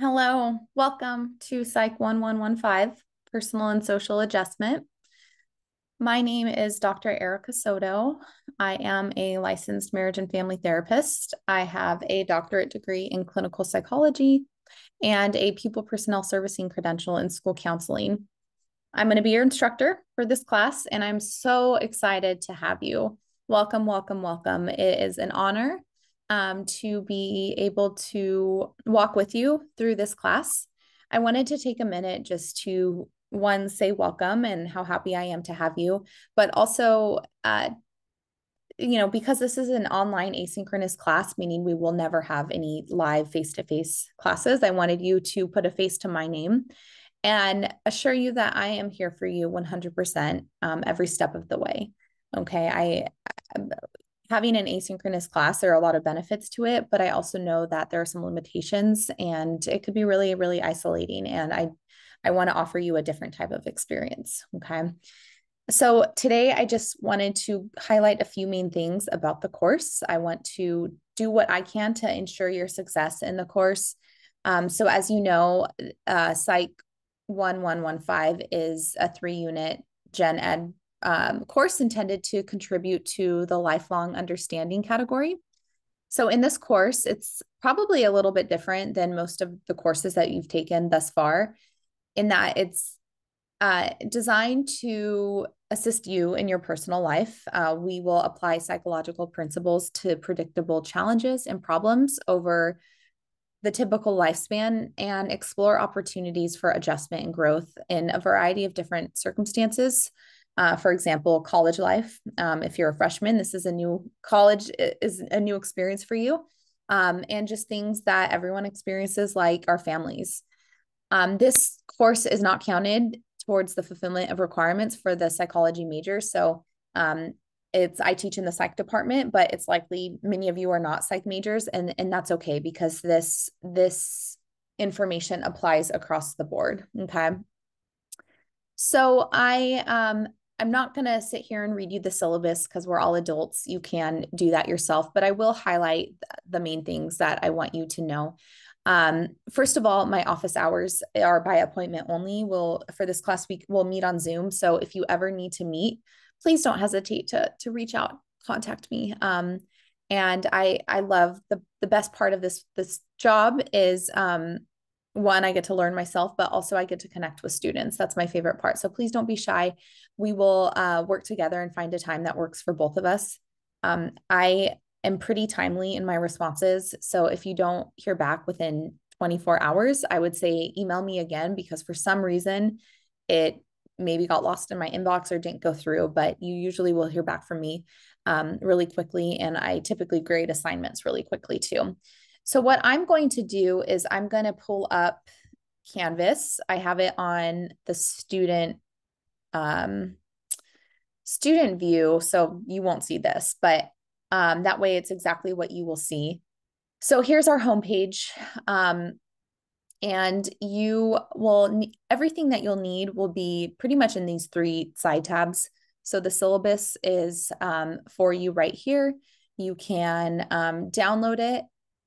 Hello, welcome to Psych 1115, Personal and Social Adjustment. My name is Dr. Erika Soto. I am a licensed marriage and family therapist. I have a doctorate degree in clinical psychology and a pupil personnel servicing credential in school counseling. I'm going to be your instructor for this class, and I'm so excited to have you. Welcome, welcome, welcome. It is an honor um, to be able to walk with you through this class. I wanted to take a minute just to one say welcome and how happy I am to have you, but also, uh, you know, because this is an online asynchronous class, meaning we will never have any live face to face classes, I wanted you to put a face to my name and assure you that I am here for you 100% um, every step of the way. Okay. I, having an asynchronous class, there are a lot of benefits to it, but I also know that there are some limitations and it could be really, really isolating. And I, I want to offer you a different type of experience. Okay. So today I just wanted to highlight a few main things about the course. I want to do what I can to ensure your success in the course. Um, so as you know, uh, Psych 1115 is a three unit gen ed um, course intended to contribute to the lifelong understanding category. So, in this course, it's probably a little bit different than most of the courses that you've taken thus far, in that it's uh, designed to assist you in your personal life. Uh, we will apply psychological principles to predictable challenges and problems over the typical lifespan and explore opportunities for adjustment and growth in a variety of different circumstances uh, for example, college life. Um, if you're a freshman, this is a new college is a new experience for you. Um, and just things that everyone experiences, like our families. Um, this course is not counted towards the fulfillment of requirements for the psychology major. So um, it's I teach in the psych department, but it's likely many of you are not psych majors, and and that's okay because this this information applies across the board. Okay. So I um I'm not going to sit here and read you the syllabus because we're all adults. You can do that yourself, but I will highlight the main things that I want you to know. Um, first of all, my office hours are by appointment only. We'll for this class week we'll meet on Zoom. So if you ever need to meet, please don't hesitate to to reach out, contact me. Um, and I I love the the best part of this this job is um, one, I get to learn myself, but also I get to connect with students. That's my favorite part. So please don't be shy. We will uh, work together and find a time that works for both of us. Um, I am pretty timely in my responses. So if you don't hear back within 24 hours, I would say email me again because for some reason it maybe got lost in my inbox or didn't go through, but you usually will hear back from me um, really quickly. And I typically grade assignments really quickly too. So what I'm going to do is I'm going to pull up Canvas. I have it on the student um, student view, so you won't see this, but um, that way it's exactly what you will see. So here's our homepage. Um, and you will, everything that you'll need will be pretty much in these three side tabs. So the syllabus is um, for you right here. You can um, download it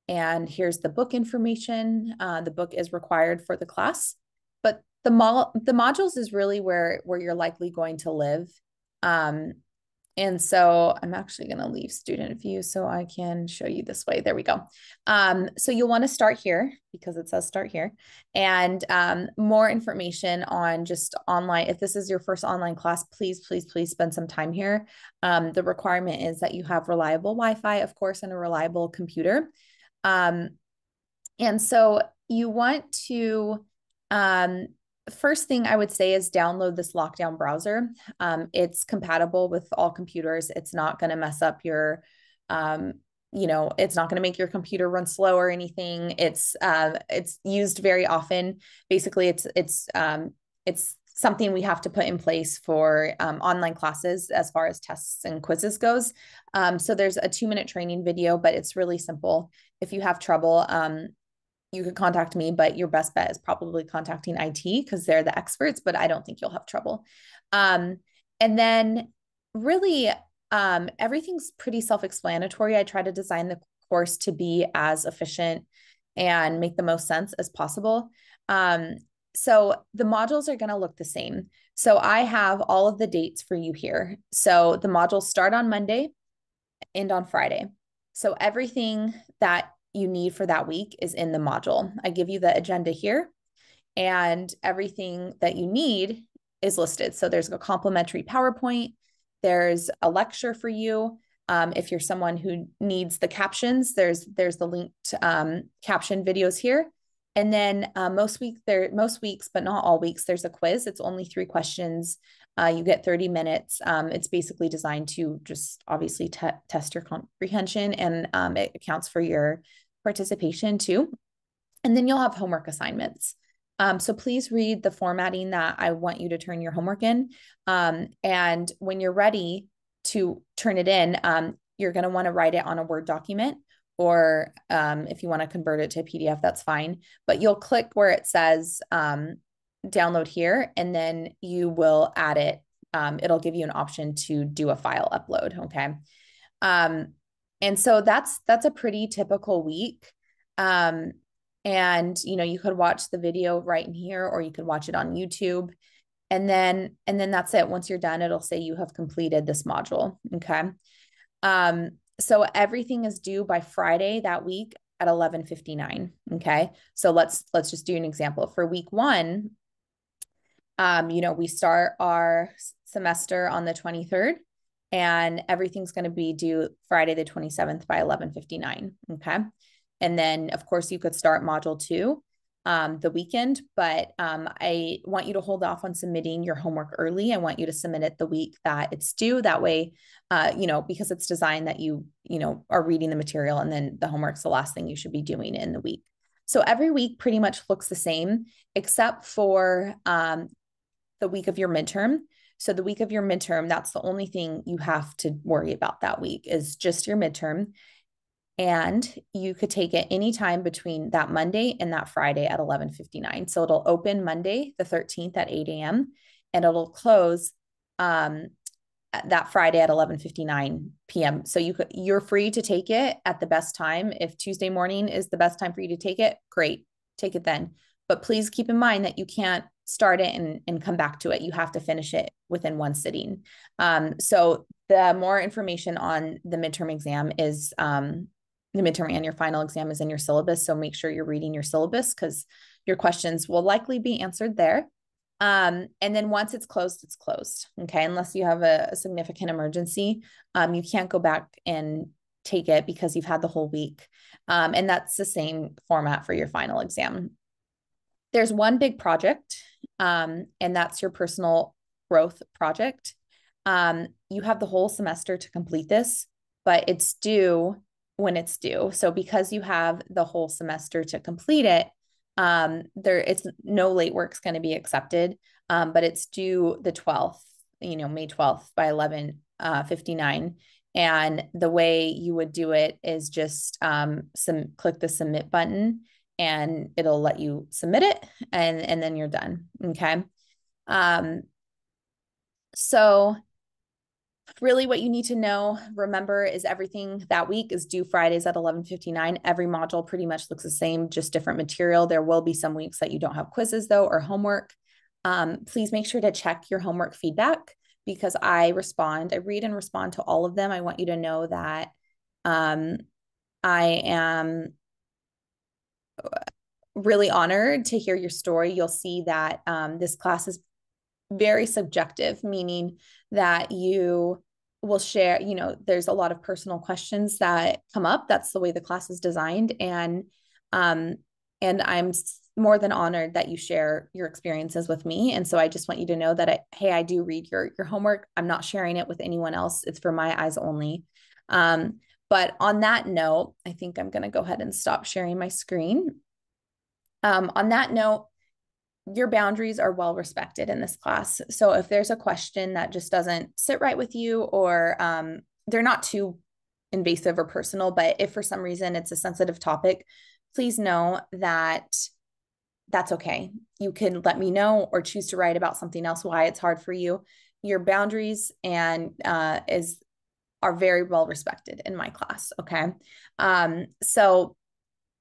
and here's the book information. Uh, the book is required for the class, but the mo- the modules is really where where you're likely going to live. Um, and so I'm actually going to leave student view so I can show you this way. There we go. Um, so you'll want to start here because it says start here and um, more information on just online. If this is your first online class, please, please, please spend some time here. Um, the requirement is that you have reliable Wi-Fi, of course, and a reliable computer. Um, and so you want to, um, first thing I would say is download this lockdown browser. Um, it's compatible with all computers. It's not going to mess up your, um, you know, it's not going to make your computer run slow or anything. It's uh, it's used very often. Basically, it's it's um, it's something we have to put in place for um, online classes as far as tests and quizzes goes. Um, so there's a two minute training video, but it's really simple. If you have trouble, um, you could contact me, but your best bet is probably contacting IT because they're the experts, but I don't think you'll have trouble. Um, and then really, um, everything's pretty self explanatory. I try to design the course to be as efficient and make the most sense as possible. Um, so the modules are going to look the same. So I have all of the dates for you here. So the modules start on Monday, end on Friday. So everything that you need for that week is in the module. I give you the agenda here, and everything that you need is listed. So there's a complimentary PowerPoint, there's a lecture for you. Um, if you're someone who needs the captions, there's there's the linked um, caption videos here. And then uh, most week there most weeks, but not all weeks, there's a quiz. It's only three questions. Uh, you get 30 minutes. Um, it's basically designed to just obviously te test your comprehension and um, it accounts for your participation too. And then you'll have homework assignments. Um, so please read the formatting that I want you to turn your homework in. Um, and when you're ready to turn it in, um, you're going to want to write it on a Word document or um, if you want to convert it to a PDF, that's fine. But you'll click where it says um, download here, and then you will add it. Um, it'll give you an option to do a file upload. Okay. Um, and so that's that's a pretty typical week. Um, and you know, you could watch the video right in here, or you could watch it on YouTube. And then and then that's it. Once you're done, it'll say you have completed this module. Okay. Um, so everything is due by Friday that week at 11:59, okay? So let's let's just do an example. For week 1, um you know, we start our semester on the 23rd and everything's going to be due Friday the 27th by 11:59, okay? And then of course you could start module 2 um, the weekend, but um, I want you to hold off on submitting your homework early. I want you to submit it the week that it's due. That way, uh, you know, because it's designed that you, you know, are reading the material and then the homework's the last thing you should be doing in the week. So every week pretty much looks the same, except for um, the week of your midterm. So the week of your midterm, that's the only thing you have to worry about that week is just your midterm and you could take it anytime between that Monday and that Friday at 11:59. So it'll open Monday the 13th at 8 a.m. and it'll close um, that Friday at 11:59 p.m. So you could you're free to take it at the best time. If Tuesday morning is the best time for you to take it, great, take it then. But please keep in mind that you can't start it and, and come back to it. You have to finish it within one sitting. Um, so the more information on the midterm exam is um, the midterm and your final exam is in your syllabus. So make sure you're reading your syllabus because your questions will likely be answered there. Um, and then once it's closed, it's closed. Okay. Unless you have a, a significant emergency, um, you can't go back and take it because you've had the whole week. Um, and that's the same format for your final exam. There's one big project, um, and that's your personal growth project. Um, you have the whole semester to complete this, but it's due when it's due. So because you have the whole semester to complete it, um, there it's no late work's going to be accepted, um, but it's due the 12th, you know, May 12th by 11 uh, 59. And the way you would do it is just um, some click the submit button and it'll let you submit it and, and then you're done. Okay. Um, so really what you need to know remember is everything that week is due fridays at 11.59 every module pretty much looks the same just different material. There will be some weeks that you don't have quizzes though or homework. Um, please make sure to check your homework feedback because i respond i read and respond to all of them. I want you to know that um, i am really honored to hear your story. You'll see that um, this class is very subjective, meaning that you will share, you know, there's a lot of personal questions that come up. That's the way the class is designed. And um, and I'm more than honored that you share your experiences with me. And so I just want you to know that I, hey, I do read your your homework. I'm not sharing it with anyone else. It's for my eyes only. Um, but on that note, I think I'm going to go ahead and stop sharing my screen. Um, on that note, your boundaries are well respected in this class. So if there's a question that just doesn't sit right with you, or um, they're not too invasive or personal, but if for some reason it's a sensitive topic, please know that that's okay. You can let me know or choose to write about something else why it's hard for you. Your boundaries and uh, is are very well respected in my class. Okay, um, so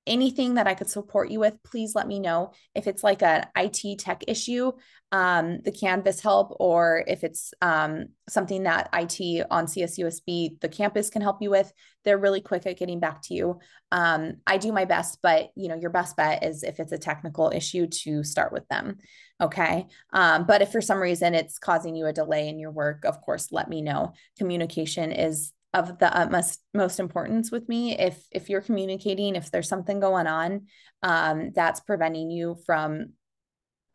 anything that I could support you with, please let me know. If it's like an IT tech issue, um, the Canvas help, or if it's um, something that IT on CSUSB, the campus can help you with, they're really quick at getting back to you. Um, I do my best, but you know, your best bet is if it's a technical issue to start with them. Okay. Um, but if for some reason it's causing you a delay in your work, of course, let me know. Communication is of the utmost most importance with me. If if you're communicating if there's something going on um, that's preventing you from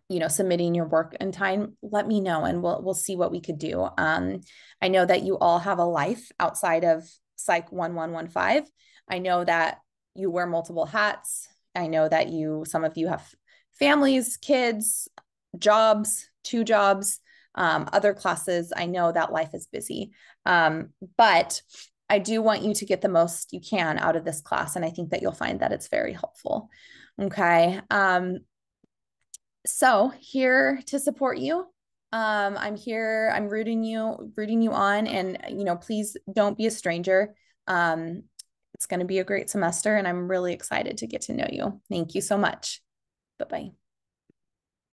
you know submitting your work in time let me know and we'll we'll see what we could do. Um, i know that you all have a life outside of psych 1115 i know that you wear multiple hats. I know that you some of you have families kids jobs two jobs um, other classes, I know that life is busy. Um, but I do want you to get the most you can out of this class. And I think that you'll find that it's very helpful. Okay. Um, so here to support you. Um, I'm here, I'm rooting you, rooting you on. And, you know, please don't be a stranger. Um, it's going to be a great semester and I'm really excited to get to know you. Thank you so much. Bye bye.